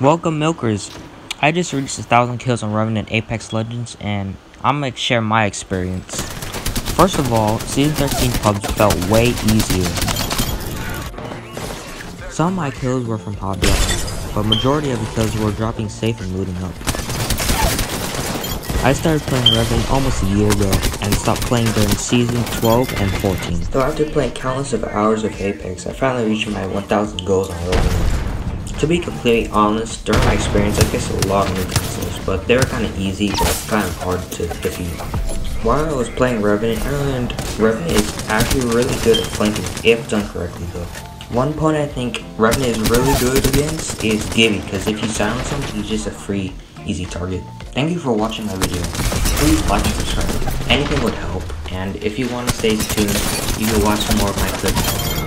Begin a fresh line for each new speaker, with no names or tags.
Welcome Milkers! I just reached a thousand kills on Revenant Apex Legends and I'm gonna share my experience. First of all, Season 13 pubs felt way easier. Some of my kills were from hobby, but majority of the kills were dropping safe and looting up. I started playing Revenant almost a year ago and stopped playing during Season 12 and 14. So after playing countless of hours of Apex, I finally reached my 1000 goals on Revenant. To be completely honest, during my experience I faced a lot of new consoles, but they were kinda easy, but kind of hard to defeat. While I was playing Revenant, I learned Revenant is actually really good at flanking, if done correctly though. One point I think Revenant is really good against is Gibby, because if you silence him, he's just a free, easy target. Thank you for watching my video. Please like and subscribe. Anything would help, and if you want to stay tuned, you can watch some more of my clips.